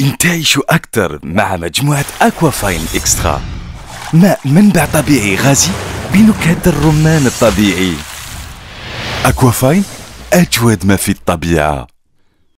انتعشوا أكثر مع مجموعة أكوافاين إكسترا. ماء منبع طبيعي غازي بنكهة الرمان الطبيعي. أكوافاين أجود ما في الطبيعة.